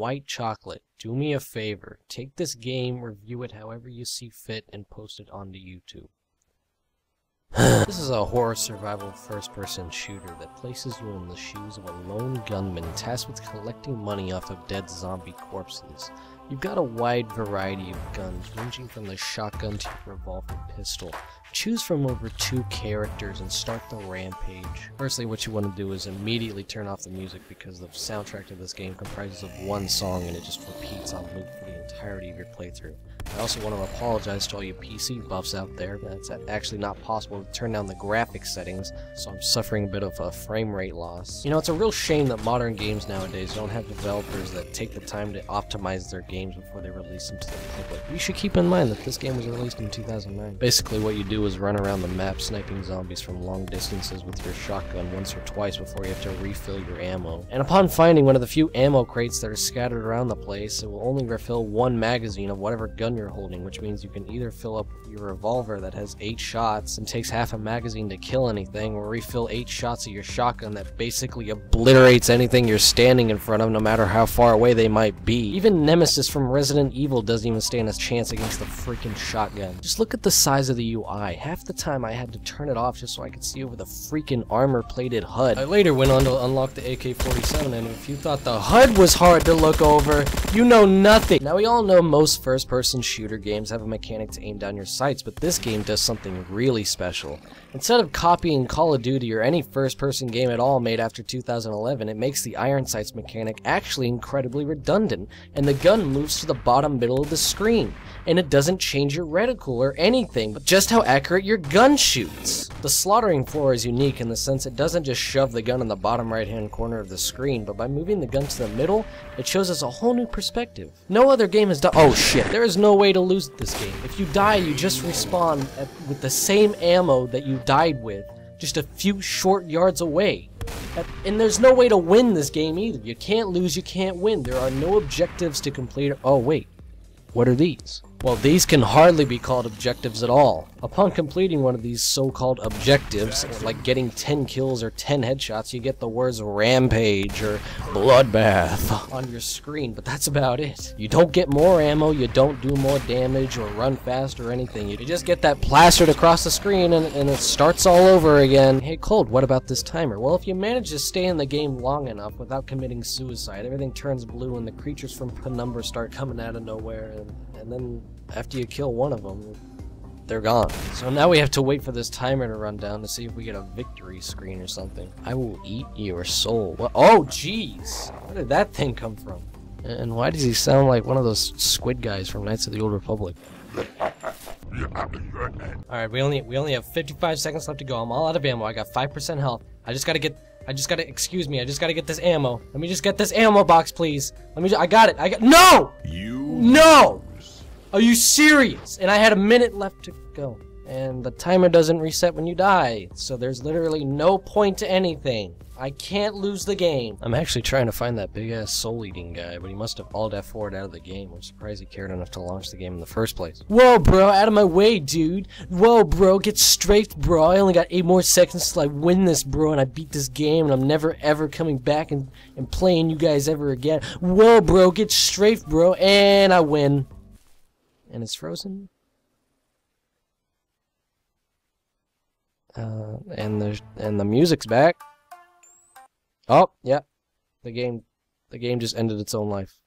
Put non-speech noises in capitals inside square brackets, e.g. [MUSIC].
White Chocolate, do me a favor. Take this game, review it however you see fit, and post it onto YouTube. [SIGHS] this is a horror survival first person shooter that places you in the shoes of a lone gunman tasked with collecting money off of dead zombie corpses. You've got a wide variety of guns, ranging from the shotgun to your revolver pistol. Choose from over two characters and start the rampage. Firstly, what you want to do is immediately turn off the music because the soundtrack to this game comprises of one song and it just repeats on loop for the entirety of your playthrough. I also want to apologize to all you PC buffs out there, it's actually not possible to turn down the graphics settings, so I'm suffering a bit of a frame rate loss. You know, it's a real shame that modern games nowadays don't have developers that take the time to optimize their games before they release them to the public. You should keep in mind that this game was released in 2009. Basically, what you do is run around the map sniping zombies from long distances with your shotgun once or twice before you have to refill your ammo. And upon finding one of the few ammo crates that are scattered around the place, it will only refill one magazine of whatever gun you're holding, which means you can either fill up your revolver that has 8 shots and takes half a magazine to kill anything, or refill 8 shots of your shotgun that basically obliterates anything you're standing in front of no matter how far away they might be. Even Nemesis from Resident Evil doesn't even stand a chance against the freaking shotgun. Just look at the size of the UI. Half the time I had to turn it off just so I could see over the freaking armor-plated HUD. I later went on to unlock the AK-47 and if you thought the HUD was hard to look over, you know nothing. Now we all know most first-person shooter games have a mechanic to aim down your sights, but this game does something really special. Instead of copying Call of Duty or any first-person game at all made after 2011, it makes the iron sights mechanic actually incredibly redundant, and the gun moves to the bottom middle of the screen and it doesn't change your reticle or anything, but just how accurate your gun shoots. The slaughtering floor is unique in the sense it doesn't just shove the gun in the bottom right hand corner of the screen, but by moving the gun to the middle, it shows us a whole new perspective. No other game has done- Oh shit, there is no way to lose this game. If you die, you just respawn at, with the same ammo that you died with, just a few short yards away. And there's no way to win this game either. You can't lose, you can't win. There are no objectives to complete. Oh wait, what are these? Well, these can hardly be called objectives at all. Upon completing one of these so-called objectives, like getting 10 kills or 10 headshots, you get the words Rampage or Bloodbath on your screen, but that's about it. You don't get more ammo, you don't do more damage or run fast or anything. You just get that plastered across the screen and, and it starts all over again. Hey Cold, what about this timer? Well, if you manage to stay in the game long enough without committing suicide, everything turns blue and the creatures from Penumbra start coming out of nowhere and, and then after you kill one of them, they're gone. So now we have to wait for this timer to run down to see if we get a victory screen or something. I will eat your soul. What? Oh, jeez! Where did that thing come from? And why does he sound like one of those squid guys from Knights of the Old Republic? [LAUGHS] Alright, we only we only have 55 seconds left to go. I'm all out of ammo. I got 5% health. I just gotta get I just gotta excuse me, I just gotta get this ammo. Let me just get this ammo box, please. Let me I got it. I got No! You No! Are you serious? And I had a minute left to go. And the timer doesn't reset when you die, so there's literally no point to anything. I can't lose the game. I'm actually trying to find that big ass soul eating guy, but he must have all F4'd out of the game. I'm surprised he cared enough to launch the game in the first place. Whoa, bro, out of my way, dude. Whoa, bro, get strafed, bro. I only got eight more seconds till I win this, bro, and I beat this game, and I'm never ever coming back and, and playing you guys ever again. Whoa, bro, get strafed, bro, and I win and it's frozen. Uh, and the and the music's back. Oh, yeah, the game, the game just ended its own life.